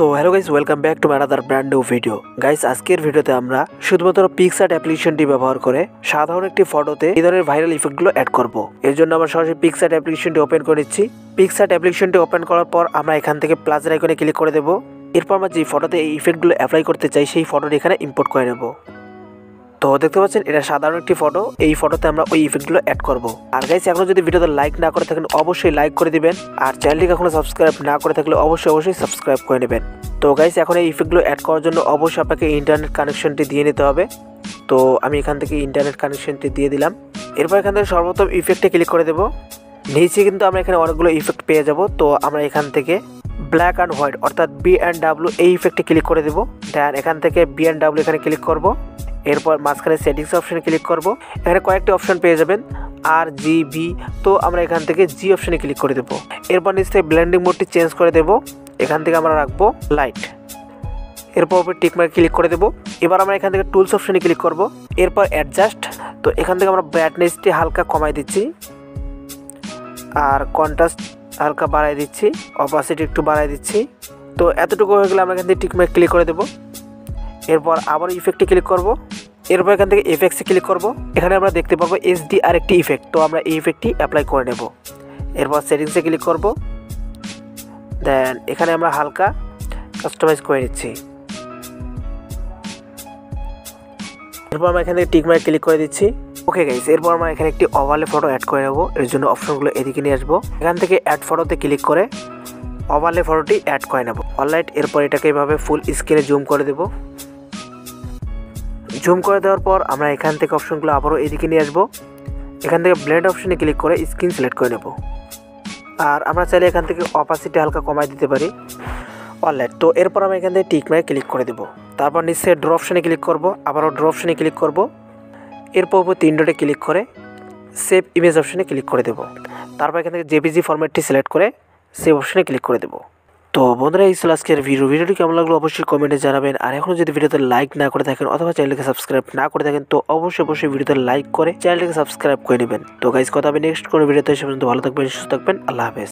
So hello guys welcome back to my another brand new video guys আজকের ভিডিওতে আমরা শুধুমাত্র পিকসার্ট অ্যাপ্লিকেশনটি ব্যবহার করে সাধারণ একটি ফটোতে এই ধরনের ভাইরাল ইফেক্টগুলো অ্যাড করব। এর জন্য আমরা সরাসরি পিকসার্ট অ্যাপ্লিকেশনটি ওপেন করে নিচ্ছি। পিকসার্ট অ্যাপ্লিকেশনটি ওপেন করার পর আমরা এখান থেকে প্লাস আইকনে ক্লিক করে দেবো। এরপর আমরা যে ফটোতে এই ইফেক্টগুলো অ্যাপ্লাই করতে চাই, সেই ফটোটি এখানে ইম্পোর্ট করে নেব। তো দেখতে পাচ্ছেন, এটা সাধারণ একটি ফটো এই ফটোতে আমরা ওই ইফেক্টগুলো অ্যাড করব। আর গাইস এখনও যদি ভিডিওতে লাইক না করে থাকেন, অবশ্যই লাইক করে দিবেন। আর চ্যানেলটিকে এখনও সাবস্ক্রাইব না করে থাকলে অবশ্যই অবশ্যই সাবস্ক্রাইব করে নেবেন। তো গাইস এখন এই ইফেক্টগুলো অ্যাড করার জন্য অবশ্যই আপনাকে ইন্টারনেট কানেকশনটি দিয়ে নিতে হবে। তো আমি এখান থেকে ইন্টারনেট কানেকশনটি দিয়ে দিলাম। এরপর এখান থেকে সর্বপ্রথম ইফেক্টে ক্লিক করে দেবো। নিচে কিন্তু আমরা এখানে অনেকগুলো ইফেক্ট পেয়ে যাব। তো আমরা এখান থেকে ব্ল্যাক অ্যান্ড হোয়াইট অর্থাৎ বি অ্যান্ড ডাব্লু এই ইফেক্টে ক্লিক করে দেবো। দেন এখান থেকে বি অ্যান্ড ডাব্লু এখানে ক্লিক করব। এরপর মাঝখানে সেটিংস অপশানে ক্লিক করব। এখানে কয়েকটি অপশন পেয়ে যাবেন আর জি বি তো আমরা এখান থেকে জি অপশানে ক্লিক করে দেবো। এরপর নিচ থেকে ব্লেন্ডিং মোডটি চেঞ্জ করে দেবো। এখান থেকে আমরা রাখব লাইট এরপর উপরে টিক মার্ক ক্লিক করে দেবো। এবার আমরা এখান থেকে টুলস অপশানে ক্লিক করব। এরপর অ্যাডজাস্ট তো এখান থেকে আমরা ব্রাইটনেসটি হালকা কমাই দিচ্ছি। আর কন্ট্রাস্ট হালকা বাড়াই দিচ্ছি অপাসিটি একটু বাড়াই দিচ্ছি। তো এতটুকু হয়ে গেলে আমরা এখান থেকে টিক মার্ক ক্লিক করে দেবো। এরপর আবার ইফেক্টে ক্লিক করব। এরপর এখান থেকে এফেক্টসে ক্লিক করব। এখানে আমরা দেখতে পাবো এসডি আর একটি ইফেক্ট তো আমরা এই ইফেক্টটি অ্যাপ্লাই করে নেব। এরপর সেটিংসে ক্লিক করব। দেন এখানে আমরা হালকা কাস্টমাইজ করে নিচ্ছি। এরপর আমরা এখান থেকে টিক মার্ক ক্লিক করে দিচ্ছি। ওকে গাইস এরপর আমরা এখানে একটি ওভারলে ফটো অ্যাড করে নেব। এর জন্য অপশনগুলো এদিকে নিয়ে আসব। এখান থেকে অ্যাড ফটোতে ক্লিক করে ওভারলে ফটোটি অ্যাড করে নেব। অলরাইট এরপর এটাকে এভাবে ফুল স্ক্রিনে জুম করে দেবো। জুম করে দেওয়ার পর আমরা এখান থেকে অপশনগুলো আবারও এদিকে নিয়ে আসব। এখান থেকে ব্লেন্ড অপশনে ক্লিক করে স্ক্রিন সিলেক্ট করে নেব। আর আমরা চাইলে এখান থেকে অপাসিটি হালকা কমাই দিতে পারি। অলরাইট তো এরপর আমরা এখান থেকে টিক মারে ক্লিক করে দেবো। তারপর নিচে ড্র অপশনে ক্লিক করব, আবারও ড্র অপশনে ক্লিক করব। এরপর উপর তিন ডটে ক্লিক করে সেভ ইমেজ অপশনে ক্লিক করে দেবো। তারপর এখান থেকে জেপিজি ফরম্যাটটি সিলেক্ট করে সেভ অপশনে ক্লিক করে দেবো। তো বন্ধুরা, এই ছিল আজকের ভিডিও ভিডিওটি কেমন লাগল অবশ্যই কমেন্টে জানাবেন। আর এখনও যদি ভিডিওতে লাইক না করে থাকেন অথবা চ্যানেলকে সাবস্ক্রাইব না করে থাকেন, তো অবশ্যই অবশ্যই ভিডিওতে লাইক করে চ্যানেলটিকে সাবস্ক্রাইব করে নেবেন। তো গাইজ কথা হবে নেক্সট কোনো ভিডিওতে সে পর্যন্ত ভালো থাকবেন, সুস্থ থাকবেন। আল্লাহ হাফেজ।